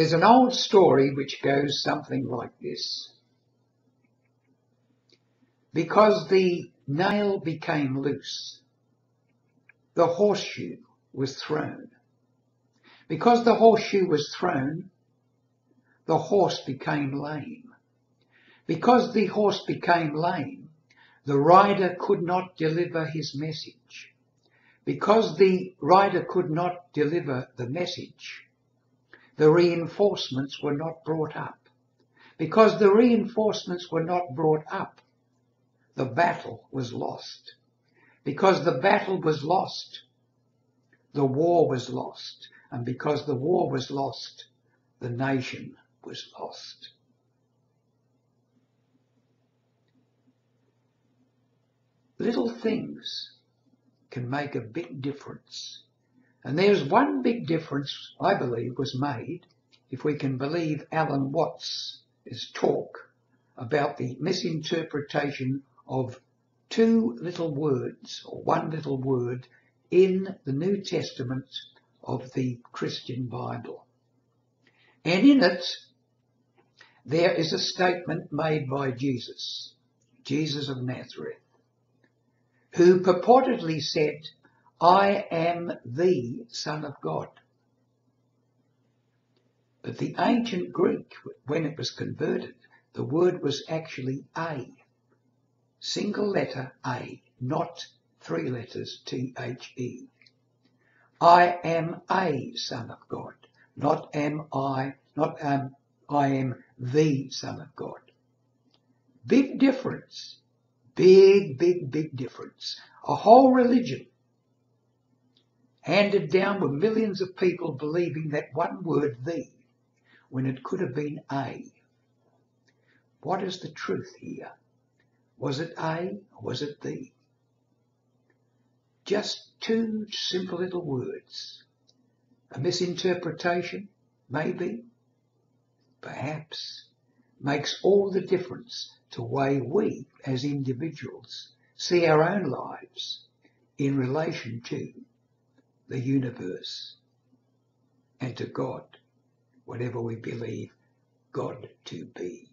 There's an old story which goes something like this. Because the nail became loose, the horseshoe was thrown. Because the horseshoe was thrown, the horse became lame. Because the horse became lame, the rider could not deliver his message. Because the rider could not deliver the message, the reinforcements were not brought up. Because the reinforcements were not brought up, the battle was lost. Because the battle was lost, the war was lost. And because the war was lost, the nation was lost. Little things can make a big difference and there's one big difference, I believe, was made, if we can believe Alan Watts' talk about the misinterpretation of two little words, or one little word, in the New Testament of the Christian Bible. And in it, there is a statement made by Jesus, Jesus of Nazareth, who purportedly said, I am the Son of God. But the ancient Greek, when it was converted, the word was actually A. Single letter A, not three letters T-H-E. I am a Son of God, not am I, not am, I am the Son of God. Big difference. Big, big, big difference. A whole religion handed down with millions of people believing that one word, the, when it could have been a. What is the truth here? Was it a or was it the? Just two simple little words. A misinterpretation? Maybe. Perhaps. Makes all the difference to way we as individuals see our own lives in relation to the universe, and to God, whatever we believe God to be.